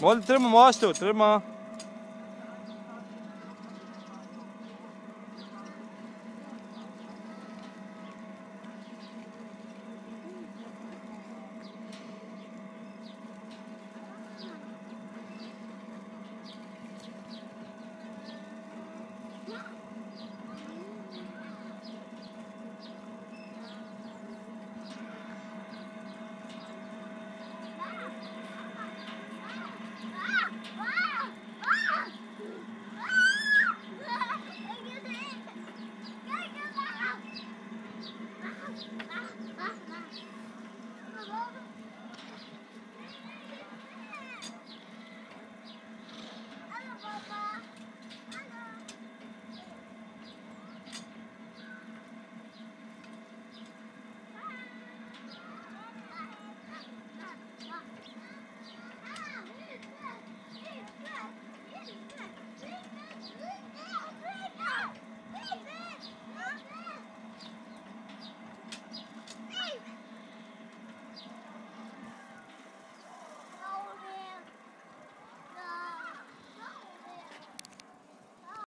Mole, trema, mostra, trema. Thanks.